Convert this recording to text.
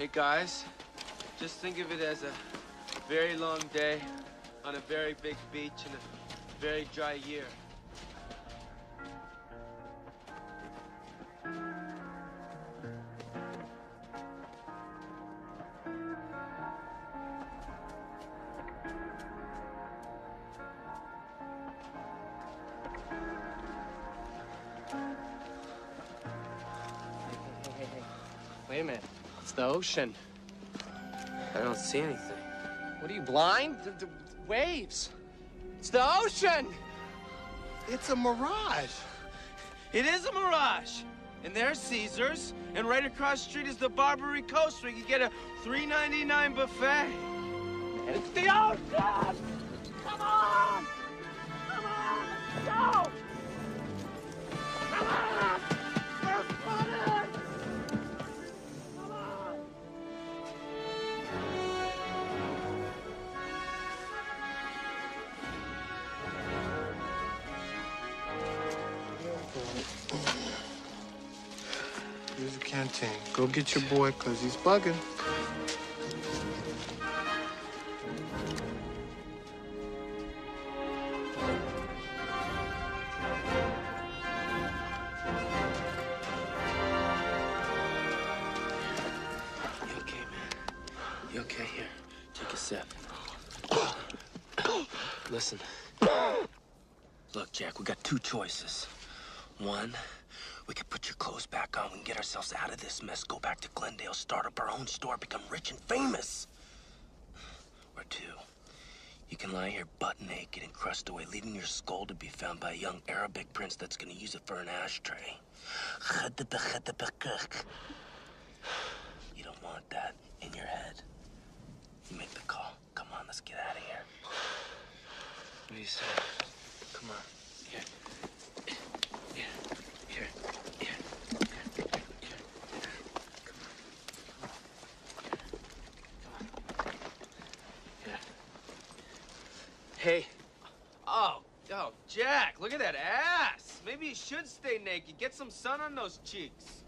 Hey guys, just think of it as a very long day on a very big beach in a very dry year. Wait a minute. It's the ocean. I don't see anything. What are you, blind? The, the waves. It's the ocean! It's a mirage. It is a mirage. And there's Caesars, and right across the street is the Barbary Coast where you get a $3.99 buffet. And it's the ocean! Come on! Here's the canteen. Go get your boy, cause he's bugging. You okay, man? You okay? Here, take a sip. Listen. Look, Jack, we got two choices. One, we could put your clothes back on, we can get ourselves out of this mess, go back to Glendale, start up our own store, become rich and famous. Or two, you can lie here butt naked and crust away, leaving your skull to be found by a young Arabic prince that's gonna use it for an ashtray. You don't want that in your head. You make the call. Come on, let's get out of here. What do you say? Come on. Here. Here. Here. Here. Come on. Come on. Here. Hey. Oh, oh, Jack, look at that ass. Maybe you should stay naked. Get some sun on those cheeks.